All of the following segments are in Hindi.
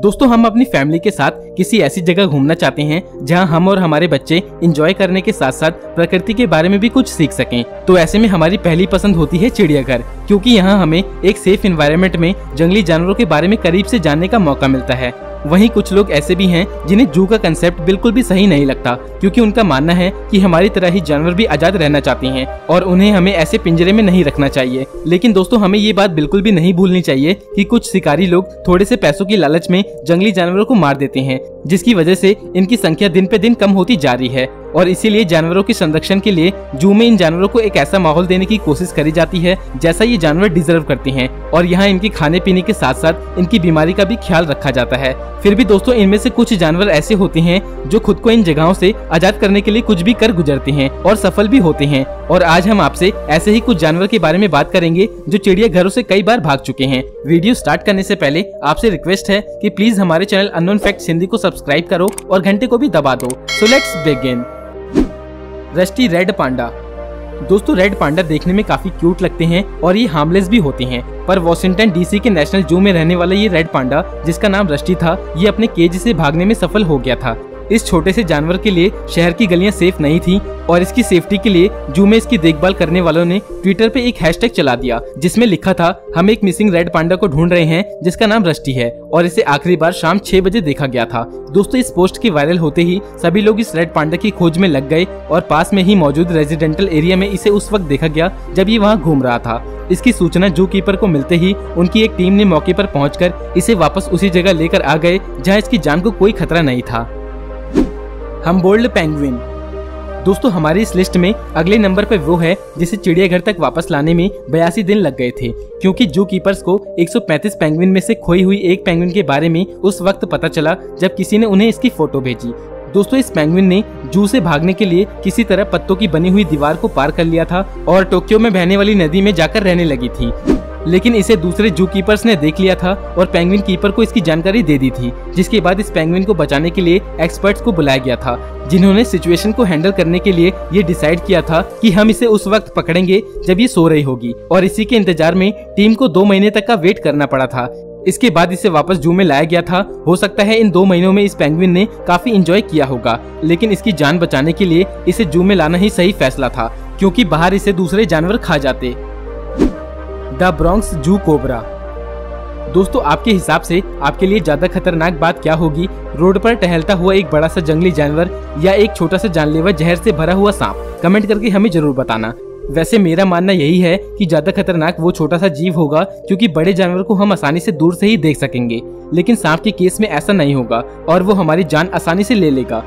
दोस्तों, हम अपनी फैमिली के साथ किसी ऐसी जगह घूमना चाहते हैं जहाँ हम और हमारे बच्चे इंजॉय करने के साथ साथ प्रकृति के बारे में भी कुछ सीख सकें। तो ऐसे में हमारी पहली पसंद होती है चिड़ियाघर, क्योंकि यहाँ हमें एक सेफ़ इन्वायरमेंट में जंगली जानवरों के बारे में करीब से जानने का मौका मिलता है। वहीं कुछ लोग ऐसे भी हैं जिन्हें जू का कंसेप्ट बिल्कुल भी सही नहीं लगता, क्योंकि उनका मानना है कि हमारी तरह ही जानवर भी आज़ाद रहना चाहते हैं और उन्हें हमें ऐसे पिंजरे में नहीं रखना चाहिए। लेकिन दोस्तों, हमें ये बात बिल्कुल भी नहीं भूलनी चाहिए कि कुछ शिकारी लोग थोड़े से पैसों की लालच में जंगली जानवरों को मार देते हैं, जिसकी वजह से इनकी संख्या दिन पे दिन कम होती जा रही है। और इसीलिए जानवरों के संरक्षण के लिए जू में इन जानवरों को एक ऐसा माहौल देने की कोशिश करी जाती है जैसा ये जानवर डिजर्व करते हैं। और यहाँ इनके खाने पीने के साथ साथ इनकी बीमारी का भी ख्याल रखा जाता है। फिर भी दोस्तों इनमें से कुछ जानवर ऐसे होते हैं जो खुद को इन जगहों से आज़ाद करने के लिए कुछ भी कर गुजरते हैं और सफल भी होते हैं। और आज हम आपसे ऐसे ही कुछ जानवर के बारे में बात करेंगे जो चिड़िया घरों से कई बार भाग चुके हैं। वीडियो स्टार्ट करने से पहले आपसे रिक्वेस्ट है कि प्लीज़ हमारे चैनल अनोन फैक्ट हिंदी को सब्सक्राइब करो और घंटे को भी दबा दो। So let's begin. Rusty red panda. दोस्तों, रेड पांडा देखने में काफ़ी क्यूट लगते हैं और ये हार्मलेस भी होते हैं। पर वॉशिंगटन डीसी के नेशनल जू में रहने वाला ये रेड पांडा, जिसका नाम रस्टी था, ये अपने केज से भागने में सफल हो गया था। इस छोटे से जानवर के लिए शहर की गलियाँ सेफ़ नहीं थी और इसकी सेफ्टी के लिए जू में इसकी देखभाल करने वालों ने ट्विटर पे एक हैशटैग चला दिया, जिसमें लिखा था, हम एक मिसिंग रेड पांडा को ढूंढ रहे हैं, जिसका नाम रस्टी है और इसे आखिरी बार शाम छह बजे देखा गया था। दोस्तों, इस पोस्ट के वायरल होते ही सभी लोग इस रेड पांडा की खोज में लग गए और पास में ही मौजूद रेजिडेंटल एरिया में इसे उस वक्त देखा गया, जब ये वहाँ घूम रहा था। इसकी सूचना जू कीपर को मिलते ही उनकी एक टीम ने मौके पर पहुंचकर इसे वापस उसी जगह लेकर आ गए, जहाँ इसकी जान को कोई खतरा नहीं था। हम बोल्ड पेंगुइन। दोस्तों, हमारी इस लिस्ट में अगले नंबर पर वो है जिसे चिड़ियाघर तक वापस लाने में बयासी दिन लग गए थे, क्योंकि जू कीपर्स को 135 पेंगुइन में से खोई हुई एक पेंगुइन के बारे में उस वक्त पता चला जब किसी ने उन्हें इसकी फ़ोटो भेजी। दोस्तों, इस पेंगुइन ने जू से भागने के लिए किसी तरह पत्तों की बनी हुई दीवार को पार कर लिया था और टोक्यो में बहने वाली नदी में जाकर रहने लगी थी। लेकिन इसे दूसरे जू कीपर्स ने देख लिया था और पेंगुइन कीपर को इसकी जानकारी दे दी थी, जिसके बाद इस पेंगुइन को बचाने के लिए एक्सपर्ट्स को बुलाया गया था, जिन्होंने सिचुएशन को हैंडल करने के लिए ये डिसाइड किया था कि हम इसे उस वक्त पकड़ेंगे जब ये सो रही होगी और इसी के इंतज़ार में टीम को दो महीने तक का वेट करना पड़ा था। इसके बाद इसे वापस जू में लाया गया था। हो सकता है इन दो महीनों में इस पेंगुइन ने काफ़ी इंजॉय किया होगा, लेकिन इसकी जान बचाने के लिए इसे जू में लाना ही सही फैसला था, क्योंकि बाहर इसे दूसरे जानवर खा जाते। The Bronx zoo cobra. दोस्तों, आपके हिसाब से आपके लिए ज़्यादा खतरनाक बात क्या होगी? रोड पर टहलता हुआ एक बड़ा सा जंगली जानवर या एक छोटा सा जानलेवा जहर से भरा हुआ सांप? कमेंट करके हमें ज़रूर बताना। वैसे मेरा मानना यही है कि ज़्यादा खतरनाक वो छोटा सा जीव होगा, क्योंकि बड़े जानवर को हम आसानी से दूर से ही देख सकेंगे। लेकिन सांप के केस में ऐसा नहीं होगा, और वो हमारी जान आसानी से ले लेगा।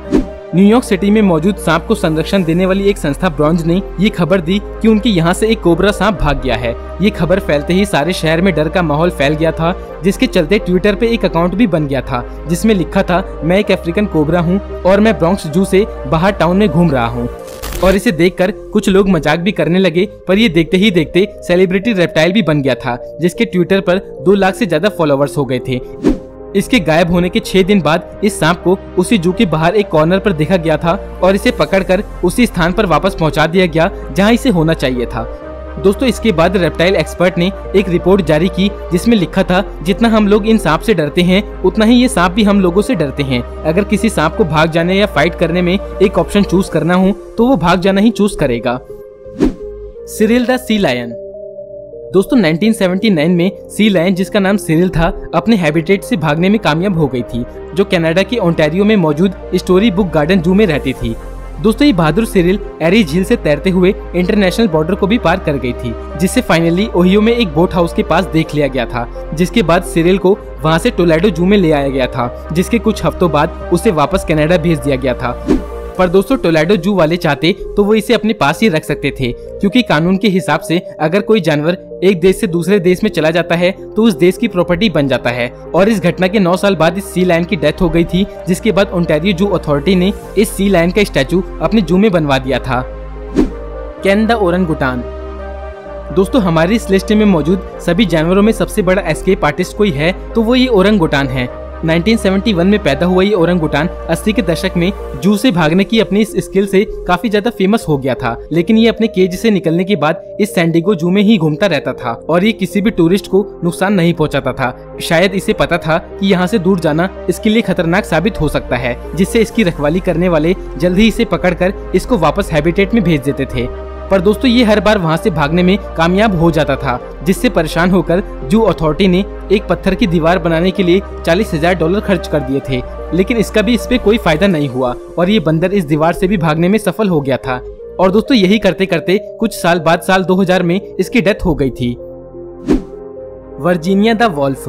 न्यूयॉर्क सिटी में मौजूद सांप को संरक्षण देने वाली एक संस्था ब्रॉन्ज ने ये खबर दी कि उनके यहाँ से एक कोबरा सांप भाग गया है। ये खबर फैलते ही सारे शहर में डर का माहौल फैल गया था, जिसके चलते ट्विटर पे एक अकाउंट भी बन गया था, जिसमें लिखा था, मैं एक अफ्रीकन कोबरा हूँ और मैं ब्रॉन्क्स जू से बाहर टाउन में घूम रहा हूँ। और इसे देखकर कुछ लोग मज़ाक भी करने लगे, पर ये देखते ही देखते सेलिब्रिटी रेप्टाइल भी बन गया था, जिसके ट्विटर पर दो लाख से ज़्यादा फॉलोअर्स हो गए थे। इसके गायब होने के छह दिन बाद इस सांप को उसी जू के बाहर एक कॉर्नर पर देखा गया था और इसे पकड़कर उसी स्थान पर वापस पहुँचा दिया गया, जहाँ इसे होना चाहिए था। दोस्तों, इसके बाद रेप्टाइल एक्सपर्ट ने एक रिपोर्ट जारी की, जिसमें लिखा था, जितना हम लोग इन सांप से डरते हैं, उतना ही ये सांप भी हम लोगों से डरते हैं। अगर किसी सांप को भाग जाने या फाइट करने में एक ऑप्शन चूज़ करना हो तो वो भाग जाना ही चूज़ करेगा। सिरिल द सी लायन दोस्तों 1979 में सी लायन जिसका नाम सिरिल था, अपने हैबिटेट से भागने में कामयाब हो गई थी, जो कनाडा के ओंटारियो में मौजूद स्टोरी बुक गार्डन जू में रहती थी। दोस्तों, ये बहादुर सिरिल एरी झील से तैरते हुए इंटरनेशनल बॉर्डर को भी पार कर गई थी, जिसे फाइनली ओहियो में एक बोट हाउस के पास देख लिया गया था, जिसके बाद सिरिल को वहाँ से टोलेडो जू में ले आया गया था, जिसके कुछ हफ्तों बाद उसे वापस कनाडा भेज दिया गया था। पर दोस्तों टोलेडो जू वाले चाहते तो वो इसे अपने पास ही रख सकते थे, क्योंकि कानून के हिसाब से अगर कोई जानवर एक देश से दूसरे देश में चला जाता है तो उस देश की प्रॉपर्टी बन जाता है। और इस घटना के नौ साल बाद इस सी लाइन की डेथ हो गई थी, जिसके बाद ओंटेरियो जू अथॉरिटी ने इस सी लाइन का स्टैचू अपने जू में बनवा दिया था। कैन द ओरन गुटान दोस्तों, हमारी इस लिस्ट में मौजूद सभी जानवरों में सबसे बड़ा एस्केप आर्टिस्ट कोई है तो वो ये ओरंग है। 1971 में पैदा हुआ ये औरंगुटान 80 के दशक में जू से भागने की अपनी इस स्किल से काफ़ी ज़्यादा फ़ेमस हो गया था। लेकिन ये अपने केज से निकलने के बाद इस सैंडिगो जू में ही घूमता रहता था और ये किसी भी टूरिस्ट को नुकसान नहीं पहुंचाता था। शायद इसे पता था कि यहाँ से दूर जाना इसके लिए खतरनाक साबित हो सकता है, जिससे इसकी रखवाली करने वाले जल्द ही इसे पकड़कर इसको वापस हैबिटेट में भेज देते थे। पर दोस्तों ये हर बार वहाँ से भागने में कामयाब हो जाता था, जिससे परेशान होकर जू अथॉरिटी ने एक पत्थर की दीवार बनाने के लिए चालीस हज़ार डॉलर खर्च कर दिए थे। लेकिन इसका भी इस पे कोई फ़ायदा नहीं हुआ, और ये बंदर इस दीवार से भी भागने में सफल हो गया था। और दोस्तों यही करते करते कुछ साल बाद साल 2000 में इसकी डेथ हो गई थी। वर्जीनिया द वॉल्फ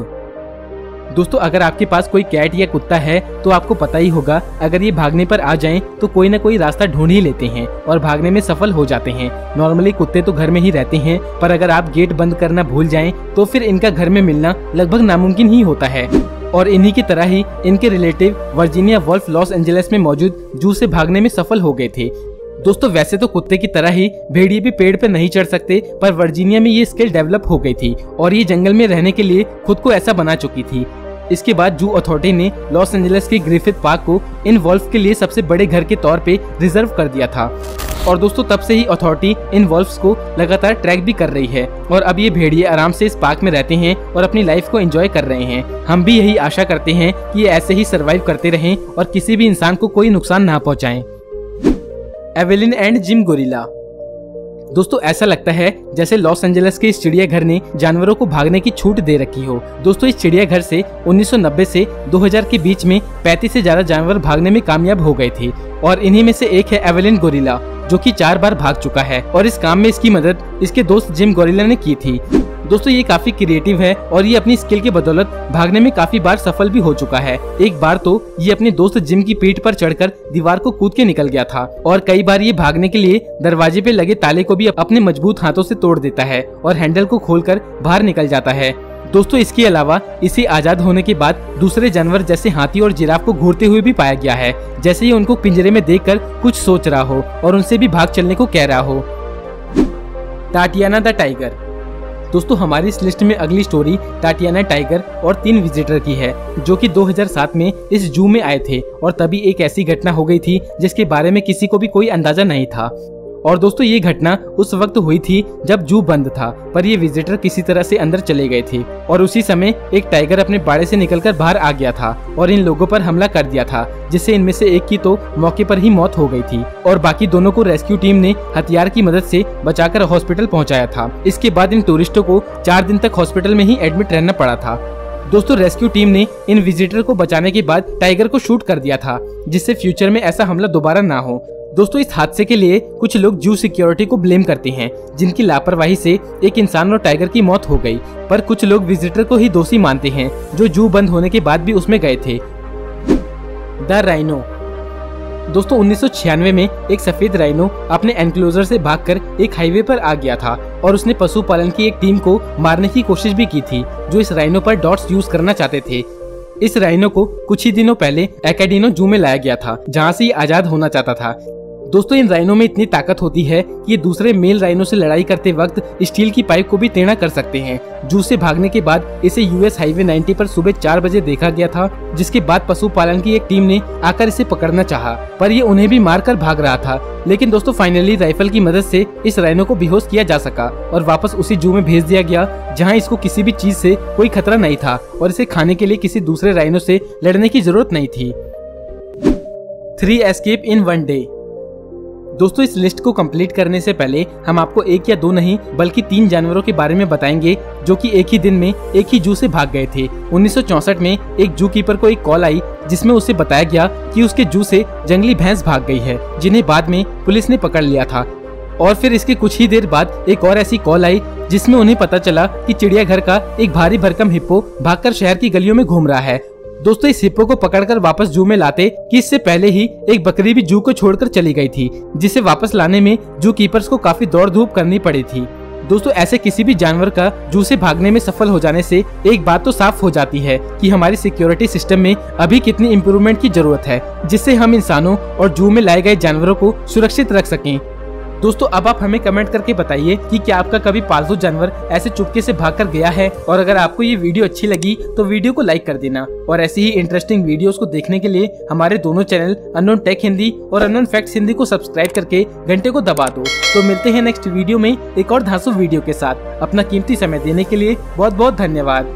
दोस्तों, अगर आपके पास कोई कैट या कुत्ता है तो आपको पता ही होगा, अगर ये भागने पर आ जाएँ तो कोई ना कोई रास्ता ढूंढ ही लेते हैं और भागने में सफल हो जाते हैं। नॉर्मली कुत्ते तो घर में ही रहते हैं, पर अगर आप गेट बंद करना भूल जाएँ तो फिर इनका घर में मिलना लगभग नामुमकिन ही होता है। और इन्हीं की तरह ही इनके relative Virginia Wolf Los Angeles में मौजूद जू से भागने में सफल हो गए थे। दोस्तों, वैसे तो कुत्ते की तरह ही भेड़िए भी पेड़ पर नहीं चढ़ सकते, पर वर्जीनिया में ये स्किल डेवलप हो गई थी और ये जंगल में रहने के लिए खुद को ऐसा बना चुकी थी। इसके बाद जू अथॉरिटी ने लॉस एंजलिस के ग्रिफिथ पार्क को इन वॉल्फ के लिए सबसे बड़े घर के तौर पे रिज़र्व कर दिया था। और दोस्तों, तब से ही अथॉरिटी इन वॉल्फ्स को लगातार ट्रैक भी कर रही है और अब ये भेड़िए आराम से इस पार्क में रहते हैं और अपनी लाइफ को एंजॉय कर रहे हैं। हम भी यही आशा करते हैं कि ये ऐसे ही सरवाइव करते रहें और किसी भी इंसान को कोई नुकसान ना पहुंचाएँ। Evelyn and Jim gorilla. दोस्तों, ऐसा लगता है जैसे लॉस एंजलिस के इस चिड़ियाघर ने जानवरों को भागने की छूट दे रखी हो। दोस्तों, इस चिड़ियाघर से 1990 से 2000 के बीच में 35 से ज़्यादा जानवर भागने में कामयाब हो गए थे और इन्हीं में से एक है एवेलिन गोरिल्ला। जो कि चार बार भाग चुका है और इस काम में इसकी मदद इसके दोस्त जिम गोरिल्ला ने की थी। दोस्तों, ये काफ़ी क्रिएटिव है और ये अपनी स्किल के बदौलत भागने में काफ़ी बार सफल भी हो चुका है। एक बार तो ये अपने दोस्त जिम की पीठ पर चढ़कर दीवार को कूद के निकल गया था और कई बार ये भागने के लिए दरवाजे पे लगे ताले को भी अपने मज़बूत हाथों से तोड़ देता है और हैंडल को खोलकर बाहर निकल जाता है। दोस्तों, इसके अलावा इसे आज़ाद होने के बाद दूसरे जानवर जैसे हाथी और जिराफ को घूरते हुए भी पाया गया है, जैसे ये उनको पिंजरे में देखकर कुछ सोच रहा हो और उनसे भी भाग चलने को कह रहा हो। Tatiana the tiger. दोस्तों, हमारी इस लिस्ट में अगली स्टोरी टाटियाना टाइगर और तीन विजिटर की है, जो कि 2007 में इस जू में आए थे और तभी एक ऐसी घटना हो गई थी जिसके बारे में किसी को भी कोई अंदाज़ा नहीं था। और दोस्तों, ये घटना उस वक्त हुई थी जब जू बंद था, पर ये विजिटर किसी तरह से अंदर चले गए थे और उसी समय एक टाइगर अपने बाड़े से निकलकर बाहर आ गया था और इन लोगों पर हमला कर दिया था, जिससे इनमें से एक की तो मौके पर ही मौत हो गई थी और बाकी दोनों को रेस्क्यू टीम ने हथियार की मदद से बचाकर हॉस्पिटल पहुँचाया था। इसके बाद इन टूरिस्टों को चार दिन तक हॉस्पिटल में ही एडमिट रहना पड़ा था। दोस्तों रेस्क्यू टीम ने इन विजिटर को बचाने के बाद टाइगर को शूट कर दिया था, जिससे फ्यूचर में ऐसा हमला दोबारा ना हो। दोस्तों, इस हादसे के लिए कुछ लोग जू सिक्योरिटी को ब्लेम करते हैं, जिनकी लापरवाही से एक इंसान और टाइगर की मौत हो गई। पर कुछ लोग विजिटर को ही दोषी मानते हैं, जो जू बंद होने के बाद भी उसमें गए थे। The rhino. दोस्तों, उन्नीस सौ छियानवे में एक सफ़ेद राइनो अपने एनक्लोजर से भागकर एक हाईवे पर आ गया था और उसने पशुपालन की एक टीम को मारने की कोशिश भी की थी, जो इस राइनो पर डॉट्स यूज़ करना चाहते थे। इस राइनो को कुछ ही दिनों पहले एकेडिनो जू में लाया गया था, जहाँ से आज़ाद होना चाहता था। दोस्तों, इन राइनो में इतनी ताकत होती है कि ये दूसरे मेल राइनो से लड़ाई करते वक्त स्टील की पाइप को भी टेढ़ा कर सकते हैं। जू से भागने के बाद इसे यूएस हाईवे 90 पर सुबह चार बजे देखा गया था, जिसके बाद पशुपालन की एक टीम ने आकर इसे पकड़ना चाहा, पर ये उन्हें भी मारकर भाग रहा था। लेकिन दोस्तों फाइनली राइफल की मदद से इस राइनो को बेहोश किया जा सका और वापस उसी जू में भेज दिया गया, जहाँ इसको किसी भी चीज़ से कोई खतरा नहीं था और इसे खाने के लिए किसी दूसरे राइनो से लड़ने की ज़रूरत नहीं थी। Three escape in one day दोस्तों, इस लिस्ट को कंप्लीट करने से पहले हम आपको एक या दो नहीं, बल्कि तीन जानवरों के बारे में बताएँगे, जो कि एक ही दिन में एक ही जू से भाग गए थे। 1964 में एक जू कीपर को एक कॉल आई, जिसमें उसे बताया गया कि उसके जू से जंगली भैंस भाग गई है, जिन्हें बाद में पुलिस ने पकड़ लिया था। और फिर इसके कुछ ही देर बाद एक और ऐसी कॉल आई, जिसमें उन्हें पता चला कि चिड़ियाघर का एक भारी भरकम हिप्पो भागकर शहर की गलियों में घूम रहा है। दोस्तों, इस हिप्पो को पकड़कर वापस जू में लाते कि इससे पहले ही एक बकरी भी जू को छोड़कर चली गई थी, जिसे वापस लाने में जू कीपर्स को काफ़ी दौड़ धूप करनी पड़ी थी। दोस्तों, ऐसे किसी भी जानवर का जू से भागने में सफल हो जाने से एक बात तो साफ़ हो जाती है कि हमारी सिक्योरिटी सिस्टम में अभी कितनी इम्प्रूवमेंट की ज़रूरत है, जिससे हम इंसानों और जू में लाए गए जानवरों को सुरक्षित रख सकें। दोस्तों, अब आप हमें कमेंट करके बताइए कि क्या आपका कभी पालतू जानवर ऐसे चुपके से भाग कर गया है? और अगर आपको ये वीडियो अच्छी लगी तो वीडियो को लाइक कर देना। और ऐसी ही इंटरेस्टिंग वीडियोस को देखने के लिए हमारे दोनों चैनल अनोन टेक हिंदी और अनोन फैक्ट्स हिंदी को सब्सक्राइब करके घंटे को दबा दो। तो मिलते हैं नेक्स्ट वीडियो में एक और धांसू वीडियो के साथ। अपना कीमती समय देने के लिए बहुत बहुत धन्यवाद।